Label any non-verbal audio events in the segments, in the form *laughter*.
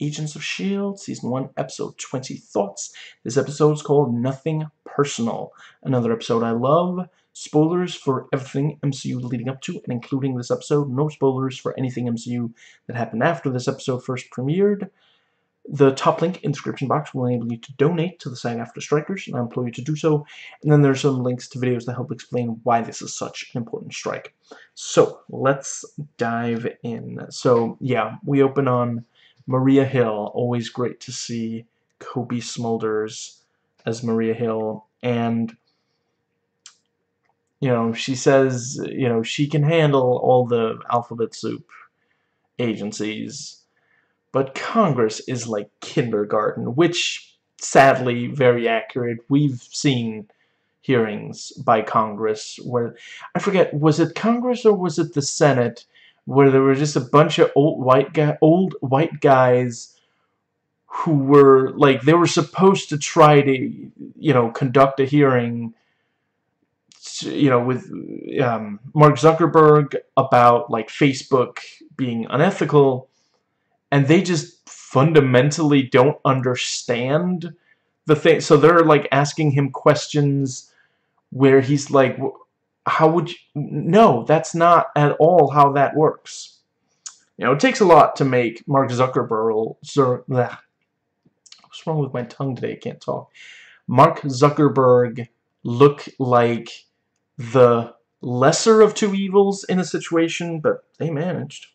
Agents of S.H.I.E.L.D., Season 1, Episode 20 Thoughts. This episode is called Nothing Personal. Another episode I love. Spoilers for everything MCU leading up to and including this episode. No spoilers for anything MCU that happened after this episode first premiered. The top link in the description box will enable you to donate to the SAG-AFTRA Strikers, and I implore you to do so. And then there's some links to videos that help explain why this is such an important strike. So, let's dive in. So, yeah, we open on Maria Hill. Always great to see Cobie Smulders as Maria Hill. And, you know, she says, you know, she can handle all the alphabet soup agencies but Congress is like kindergarten, which, sadly, very accurate. We've seen hearings by Congress where, I forget, was it Congress or was it the Senate, where there were just a bunch of old white guy, old white guys who were, like, they were supposed to try to, you know, conduct a hearing you know, with um, Mark Zuckerberg about like Facebook being unethical, and they just fundamentally don't understand the thing. So they're like asking him questions where he's like, how would you? No, that's not at all how that works. You know, it takes a lot to make Mark Zuckerberg. Zer, uh, what's wrong with my tongue today? I can't talk. Mark Zuckerberg look like the lesser of two evils in a situation, but they managed.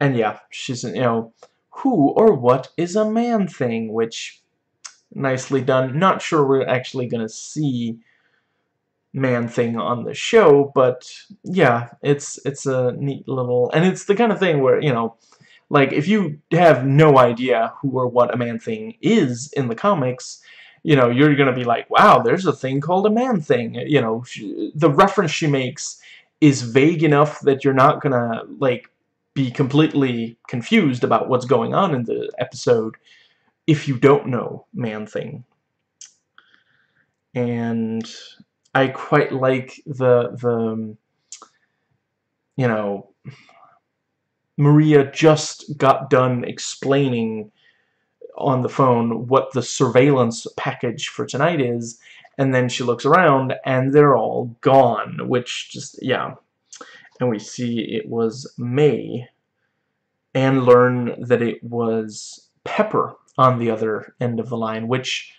And yeah, she's, you know, who or what is a man thing, which, nicely done. Not sure we're actually going to see man thing on the show, but yeah, it's it's a neat little, and it's the kind of thing where, you know, like, if you have no idea who or what a man thing is in the comics, you know, you're going to be like, wow, there's a thing called a man thing. You know, she, the reference she makes is vague enough that you're not going to, like, be completely confused about what's going on in the episode if you don't know Man-Thing. And I quite like the, the um, you know, Maria just got done explaining on the phone what the surveillance package for tonight is, and then she looks around and they're all gone, which just, yeah, and we see it was May and learn that it was Pepper on the other end of the line, which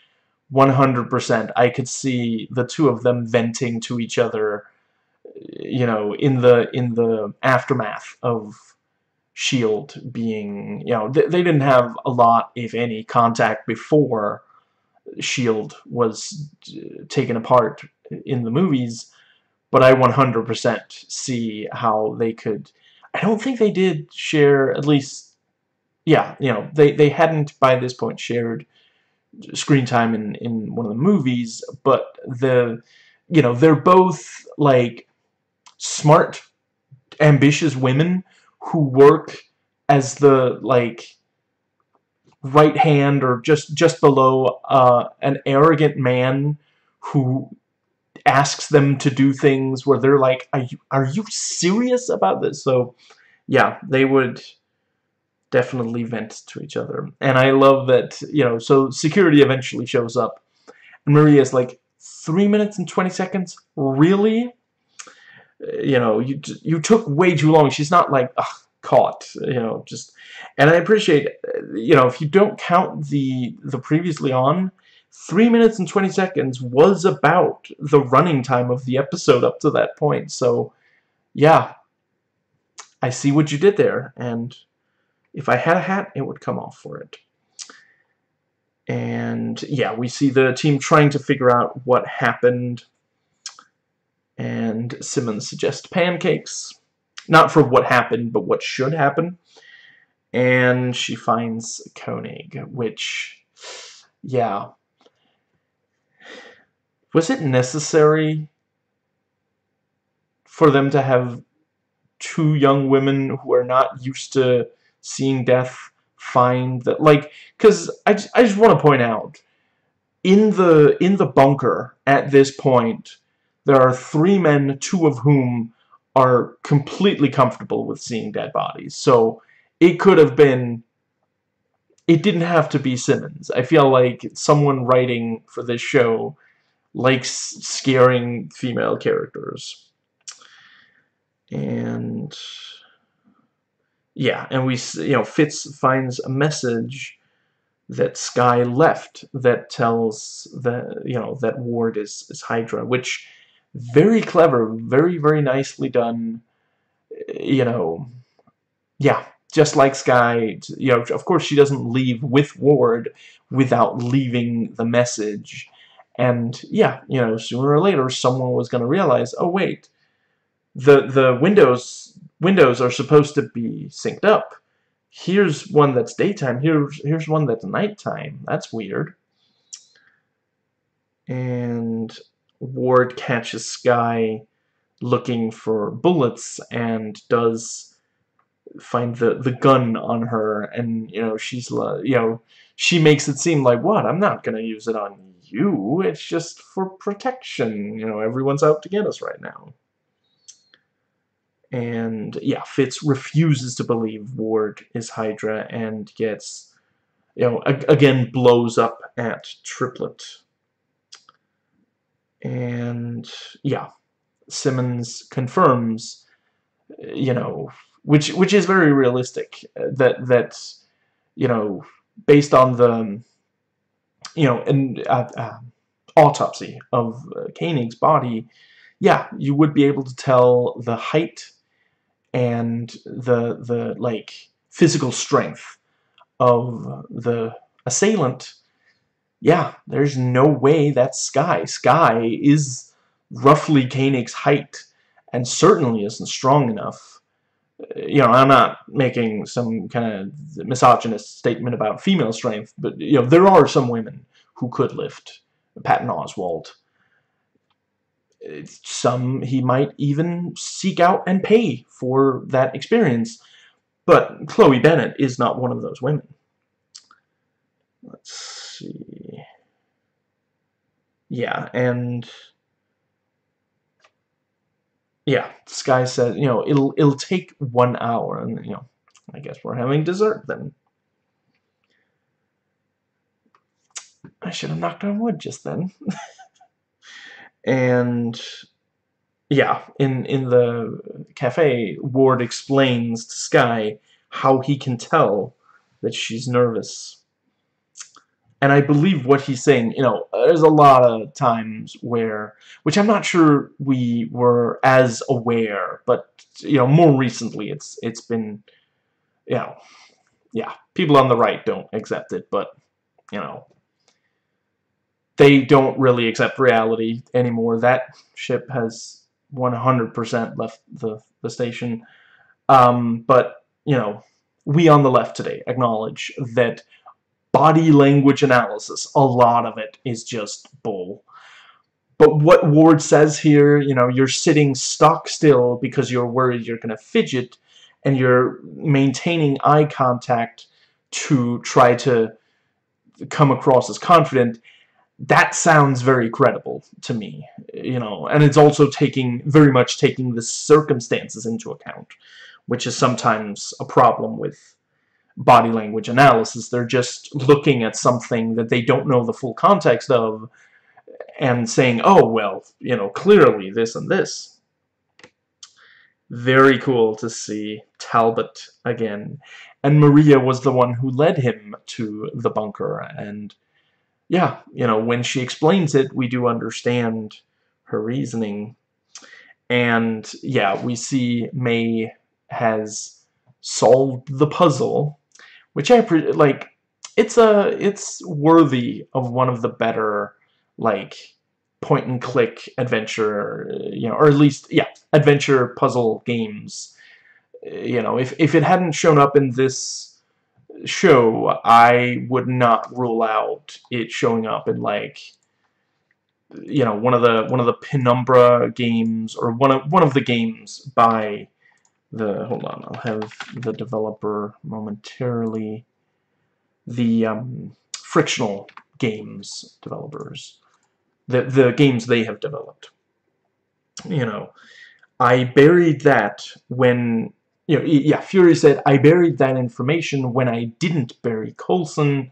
100% I could see the two of them venting to each other, you know, in the in the aftermath of Shield being, you know, they, they didn't have a lot, if any, contact before Shield was taken apart in the movies, but I 100% see how they could... I don't think they did share, at least, yeah, you know, they, they hadn't by this point shared screen time in, in one of the movies, but the, you know, they're both, like, smart, ambitious women who work as the, like, right hand or just, just below uh, an arrogant man who asks them to do things where they're like, are you, are you serious about this? So, yeah, they would definitely vent to each other. And I love that, you know, so security eventually shows up. And Maria's like, three minutes and 20 seconds? Really? Uh, you know, you, you took way too long. She's not like, ugh, caught, you know, just... And I appreciate, uh, you know, if you don't count the, the previously on, 3 minutes and 20 seconds was about the running time of the episode up to that point. So, yeah, I see what you did there, and if I had a hat, it would come off for it. And, yeah, we see the team trying to figure out what happened, and Simmons suggests pancakes. Not for what happened, but what should happen. And she finds Koenig, which, yeah, was it necessary for them to have two young women who are not used to seeing death find that like because I I just want to point out in the in the bunker at this point there are three men two of whom are completely comfortable with seeing dead bodies so it could have been it didn't have to be Simmons. I feel like someone writing for this show likes scaring female characters. And yeah, and we you know Fitz finds a message that Skye left that tells that you know that Ward is is Hydra, which very clever, very very nicely done. You know, yeah, just like Skye. You know, of course she doesn't leave with Ward without leaving the message. And yeah, you know, sooner or later someone was going to realize, oh wait, the the windows windows are supposed to be synced up here's one that's daytime, here's, here's one that's nighttime. That's weird. And Ward catches Skye looking for bullets and does find the, the gun on her and, you know, she's, you know, she makes it seem like, what, I'm not going to use it on you, it's just for protection, you know, everyone's out to get us right now. And yeah, Fitz refuses to believe Ward is Hydra and gets, you know, again blows up at Triplett. And yeah, Simmons confirms, you know, which which is very realistic that that you know based on the you know an uh, uh, autopsy of uh, Koenig's body, yeah, you would be able to tell the height and the the like physical strength of the assailant, yeah, there's no way that's Skye. Skye is roughly Koenig's height, and certainly isn't strong enough. You know, I'm not making some kind of misogynist statement about female strength, but, you know, there are some women who could lift Patton Oswalt some he might even seek out and pay for that experience. But Chloe Bennet is not one of those women. Let's see. Yeah, and yeah, Skye says, you know, it'll it'll take one hour, and you know, I guess we're having dessert then. I should have knocked on wood just then. *laughs* and yeah, in in the cafe, Ward explains to Skye how he can tell that she's nervous. And I believe what he's saying, you know, there's a lot of times where, which I'm not sure we were as aware, but, you know, more recently it's it's been, you know, yeah, people on the right don't accept it, but, you know, they don't really accept reality anymore. That ship has 100% left the, the station. Um, but, you know, we on the left today acknowledge that body language analysis, a lot of it is just bull. But what Ward says here, you know, you're sitting stock still because you're worried you're going to fidget, and you're maintaining eye contact to try to come across as confident, that sounds very credible to me, you know, and it's also taking, very much taking the circumstances into account, which is sometimes a problem with body language analysis. They're just looking at something that they don't know the full context of and saying, oh, well, you know, clearly this and this. Very cool to see Talbot again. And Maria was the one who led him to the bunker, and yeah, you know, when she explains it, we do understand her reasoning. And yeah, we see May has solved the puzzle, which I like. It's a it's worthy of one of the better like point and click adventure, you know, or at least yeah, adventure puzzle games. You know, if if it hadn't shown up in this show, I would not rule out it showing up in like you know one of the one of the Penumbra games or one of one of the games by the hold on I'll have the developer momentarily the um, frictional games developers the the games they have developed. You know I buried that when you know, yeah, Fury said, I buried that information when I didn't bury Coulson,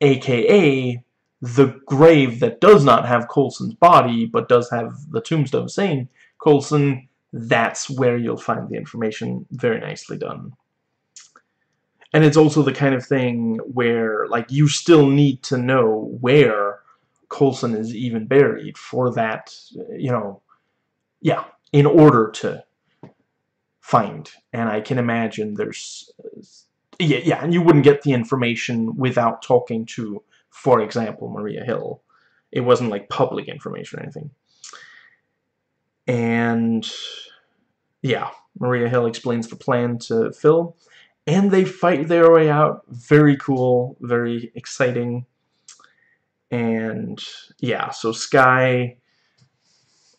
aka the grave that does not have Coulson's body, but does have the tombstone saying Coulson, that's where you'll find the information. Very nicely done. And it's also the kind of thing where, like, you still need to know where Coulson is even buried for that, you know, yeah, in order to find. And I can imagine there's, yeah, yeah, and you wouldn't get the information without talking to for example, Maria Hill. It wasn't like public information or anything. And yeah, Maria Hill explains the plan to Phil, and they fight their way out. Very cool, very exciting. And yeah, so Skye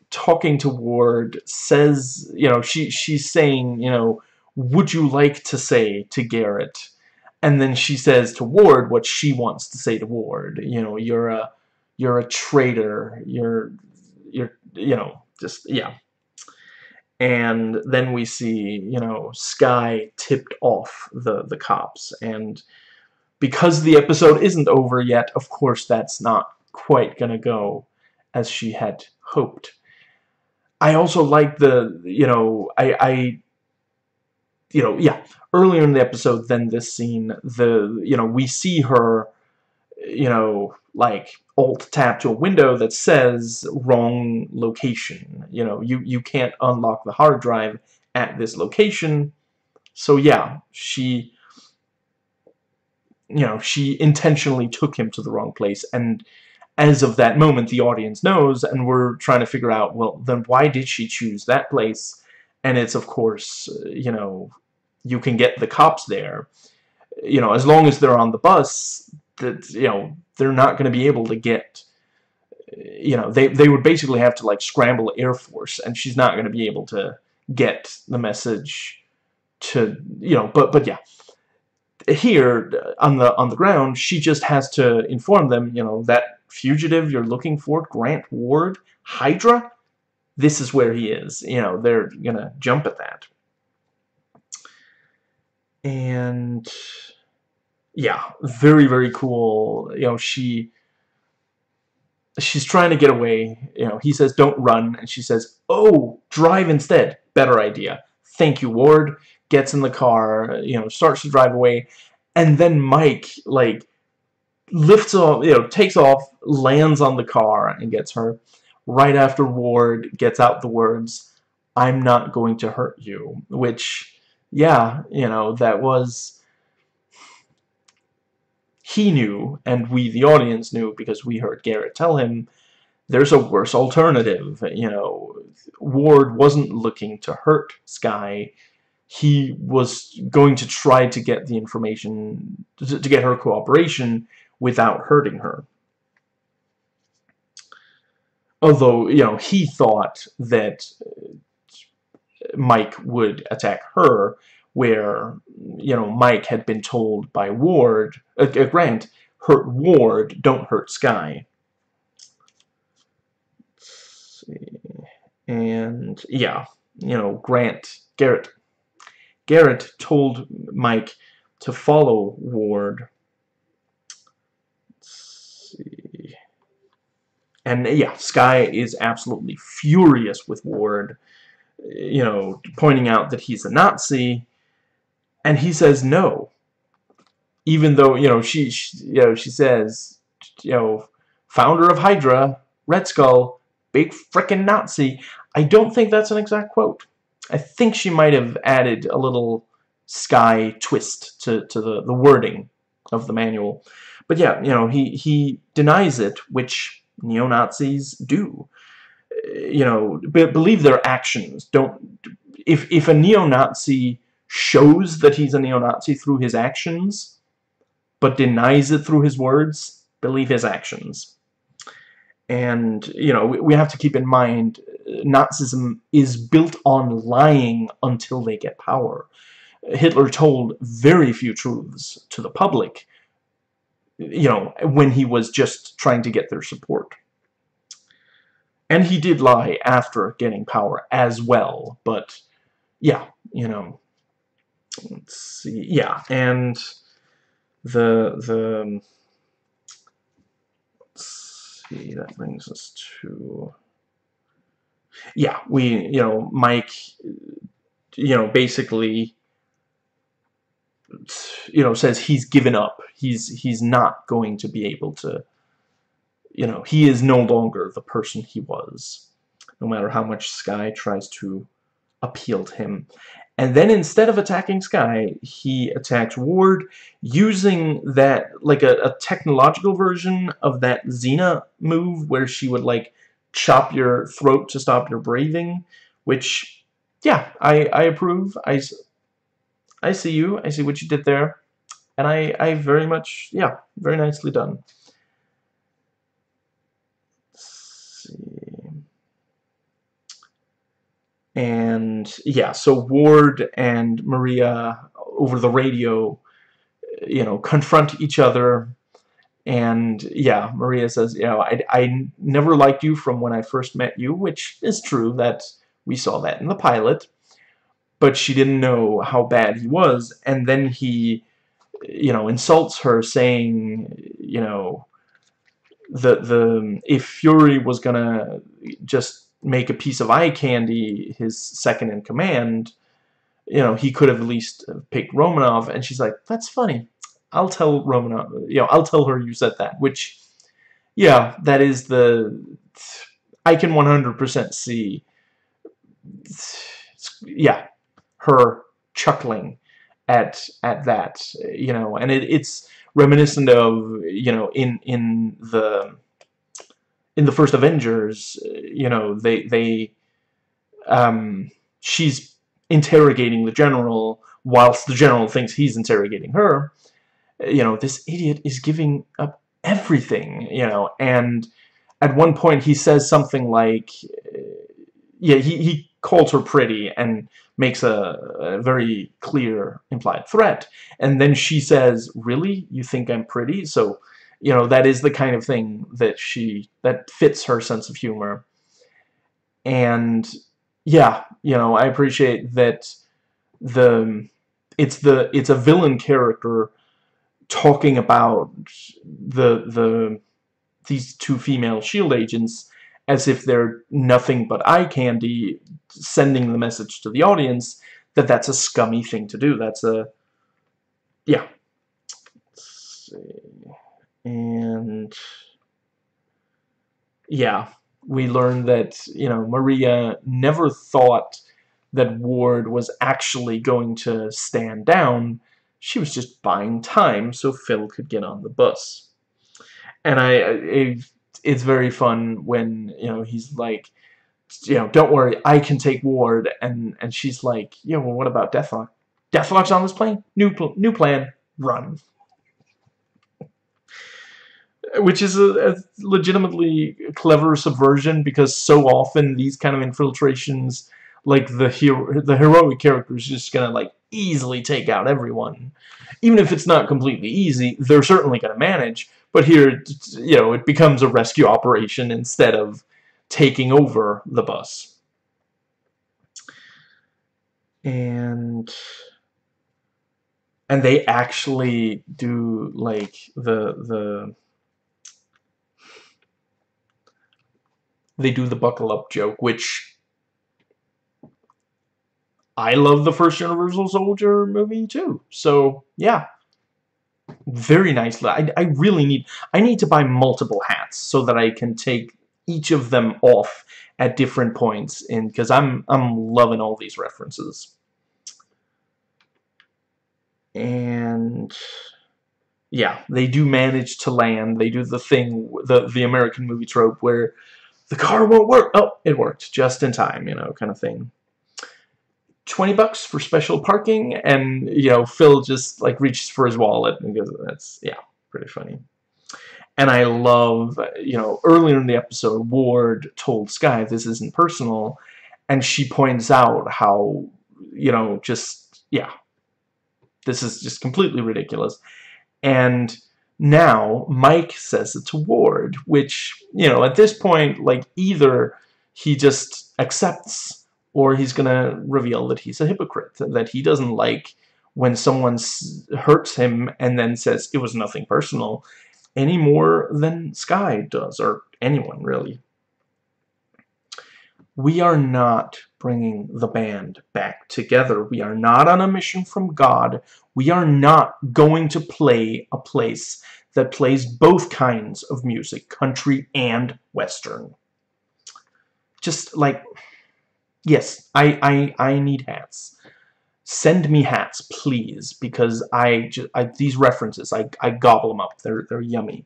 talking to Ward says, you know, she she's saying, you know, would you like to say to Garrett and then she says to Ward what she wants to say to Ward. You know, you're a you're a traitor. You're you're you know just yeah. And then we see you know Skye tipped off the the cops and because the episode isn't over yet, of course that's not quite gonna go as she had hoped. I also like the you know I I you know yeah earlier in the episode than this scene, the you know we see her, you know, like alt tab to a window that says wrong location. You know, you you can't unlock the hard drive at this location. So yeah, she you know, she intentionally took him to the wrong place and as of that moment the audience knows and we're trying to figure out well then why did she choose that place and it's of course uh, you know you can get the cops there. You know, as long as they're on the bus, that you know they're not going to be able to get. Uh, you know, they they would basically have to like scramble Air Force, and she's not going to be able to get the message to you know. But but yeah, here on the on the ground, she just has to inform them. You know that fugitive you're looking for, Grant Ward, Hydra. This is where he is. You know, they're gonna jump at that and yeah, very very cool. You know, she she's trying to get away. You know, he says don't run, and she says, "Oh, drive instead. Better idea. Thank you, Ward." Gets in the car, you know, starts to drive away, and then Mike like lifts off, you know, takes off, lands on the car, and gets her. Right after Ward gets out the words, "I'm not going to hurt you," which yeah, you know, that was he knew, and we, the audience, knew because we heard Garrett tell him there's a worse alternative. You know, Ward wasn't looking to hurt Skye. He was going to try to get the information, to, to get her cooperation without hurting her. Although, you know, he thought that Mike would attack her, where, you know, Mike had been told by Ward, uh, uh, Grant, hurt Ward, don't hurt Skye. And, yeah, you know, Grant, Garrett, Garrett told Mike to follow Ward. And, yeah, Skye is absolutely furious with Ward you know, pointing out that he's a Nazi, and he says no. Even though, you know, she, she you know, she says, you know, founder of Hydra, Red Skull, big frickin' Nazi. I don't think that's an exact quote. I think she might have added a little Skye twist to, to the, the wording of the manual. But yeah, you know, he, he denies it, which neo-Nazis do you know, be believe their actions. Don't if if a neo-Nazi shows that he's a neo-Nazi through his actions, but denies it through his words, believe his actions. And you know, we, we have to keep in mind, uh, Nazism is built on lying until they get power. Hitler told very few truths to the public, you know, when he was just trying to get their support. And he did lie after getting power as well, but yeah, you know, let's see, yeah, and the the let's see, that brings us to yeah, we you know Mike, you know basically you know says he's given up. He's he's not going to be able to. You know, he is no longer the person he was, no matter how much Skye tries to appeal to him. And then instead of attacking Skye, he attacks Ward using that, like a, a, technological version of that Xena move where she would, like, chop your throat to stop your breathing, which, yeah, I, I approve. I, I see you. I see what you did there. And I, I very much, yeah, very nicely done. Let's see. And yeah, so Ward and Maria over the radio, you know, confront each other. And yeah, Maria says, you know, I, I never liked you from when I first met you, which is true that we saw that in the pilot. But she didn't know how bad he was. And then he, you know, insults her saying, you know, the the if Fury was gonna just make a piece of eye candy his second in command, you know, he could have at least picked Romanoff. And she's like, that's funny. I'll tell Romanoff, you know, I'll tell her you said that. Which, yeah, that is the, I can 100% see, yeah, her chuckling at at that, you know, and it, it's reminiscent of, you know, in in the in the first Avengers, you know, they they um, she's interrogating the general whilst the general thinks he's interrogating her. You know, this idiot is giving up everything, you know, and at one point he says something like, yeah, he, he calls her pretty and makes a, a, very clear implied threat. And then she says, really? You think I'm pretty? So you know, that is the kind of thing that she, that fits her sense of humor. And, yeah, you know, I appreciate that the, it's the, it's a villain character talking about the, the, these two female S.H.I.E.L.D. agents as if they're nothing but eye candy, sending the message to the audience that that's a scummy thing to do. That's a, yeah. Let's see. And yeah, we learned that, you know, Maria never thought that Ward was actually going to stand down. She was just buying time so Phil could get on the bus. And I, it, it's very fun when, you know, he's like, you know, don't worry, I can take Ward. And, and she's like, yeah, well, what about Deathlok? Deathlok's on this plane? New, new plan, run which is a, a, legitimately clever subversion because so often these kind of infiltrations like the hero the heroic character is just gonna like easily take out everyone even if it's not completely easy they're certainly gonna manage but here you know it becomes a rescue operation instead of taking over the bus and and they actually do like the the they do the buckle up joke, which I love the first Universal Soldier movie too. So yeah, very nicely. I, I really need I need to buy multiple hats so that I can take each of them off at different points in because I'm I'm loving all these references. And yeah, they do manage to land. They do the thing, the the American movie trope where the car won't work. Oh, it worked just in time, you know, kind of thing. 20 bucks for special parking, and, you know, Phil just, like, reaches for his wallet and goes, that's, yeah, pretty funny. And I love, you know, earlier in the episode, Ward told Skye this isn't personal, and she points out how, you know, just, yeah, this is just completely ridiculous. And now, Mike says it to Ward, which, you know, at this point, like, either he just accepts or he's going to reveal that he's a hypocrite, that he doesn't like when someone hurts him and then says it was nothing personal any more than Skye does, or anyone really. We are not bringing the band back together. We are not on a mission from God. We are not going to play a place that plays both kinds of music, country and western. Just like, yes, I, I, I need hats send me hats, please, because I, just, I these references, I, I gobble them up. They're, they're yummy.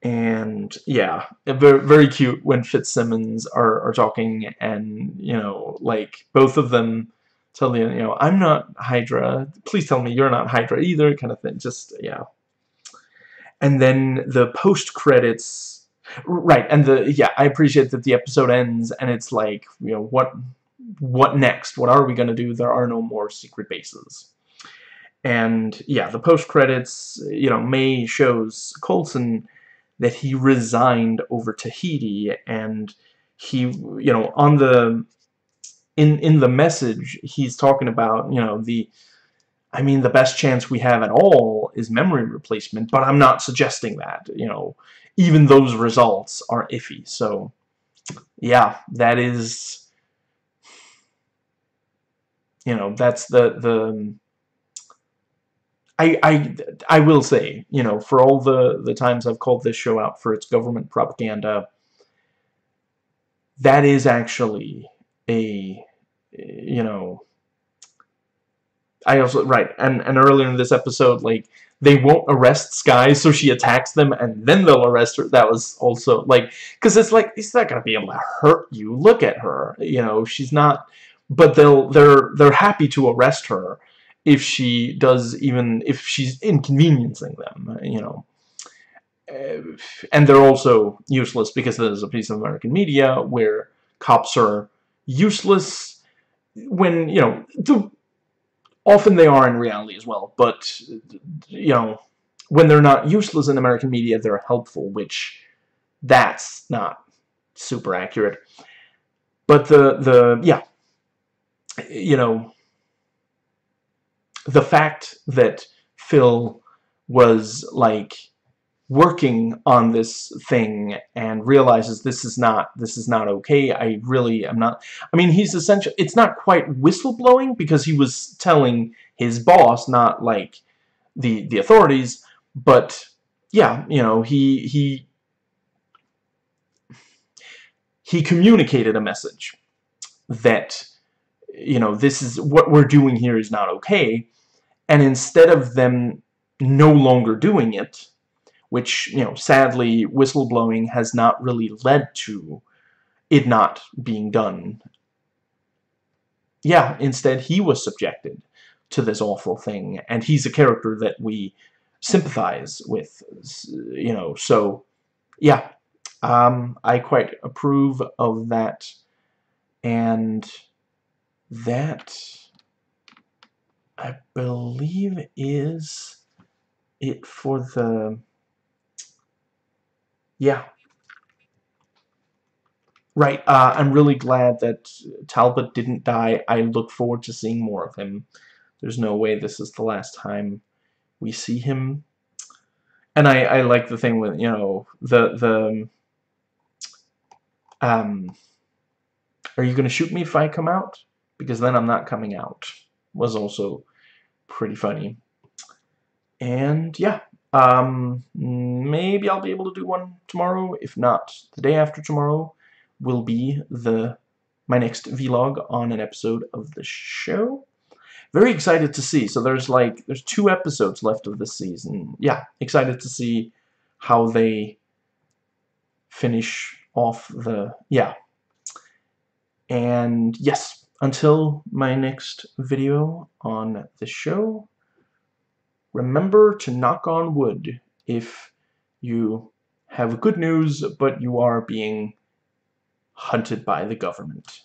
And, yeah, very, very cute when Fitzsimmons are, are talking and, you know, like, both of them tell you, you know, I'm not Hydra, please tell me you're not Hydra either, kind of thing, just, yeah. And then the post-credits, right, and the, yeah, I appreciate that the episode ends and it's like, you know, what what next? What are we going to do? There are no more secret bases. And yeah, the post credits, you know, May shows Coulson that he resigned over Tahiti and he, you know, on the in in the message he's talking about, you know, the I mean, the best chance we have at all is memory replacement, but I'm not suggesting that, you know, even those results are iffy. So, yeah, that is you know, that's the the I, I, I will say, you know, for all the, the times I've called this show out for its government propaganda, that is actually a, you know, I also, right, and, and earlier in this episode, like, they won't arrest Skye, so she attacks them, and then they'll arrest her. That was also, like, because it's like, he's not going to be able to hurt you. Look at her. You know, she's not but they'll they're they're happy to arrest her if she does even if she's inconveniencing them you know eh, and they're also useless because there's a piece of American media where cops are useless when you know the, often they are in reality as well but you know when they're not useless in American media they're helpful which that's not super accurate. But the the yeah you know, the fact that Phil was like working on this thing and realizes this is not this is not okay I really am not I mean he's essentially it's not quite whistleblowing because he was telling his boss not like the the authorities but yeah you know he he he communicated a message that you know, this is what we're doing here is not okay. And instead of them no longer doing it, which, you know, sadly, whistleblowing has not really led to it not being done. Yeah, instead he was subjected to this awful thing, and he's a character that we sympathize with, you know, so, yeah, um, I quite approve of that, and that I believe is it for the yeah. Right uh, I'm really glad that Talbot didn't die. I look forward to seeing more of him. There's no way this is the last time we see him. And I, I like the thing with you know the the um are you gonna shoot me if I come out? Because then I'm not coming out was also pretty funny. And yeah, um, maybe I'll be able to do one tomorrow. If not, the day after tomorrow will be the my next vlog on an episode of the show. Very excited to see. So there's like there's two episodes left of this season. Yeah, excited to see how they finish off the yeah. And yes, until my next video on the show, remember to knock on wood if you have good news but you are being hunted by the government.